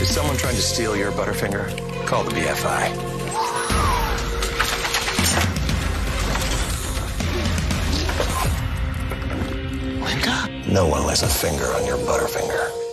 Is someone trying to steal your Butterfinger? Call the BFI. Linda? No one lays a finger on your Butterfinger.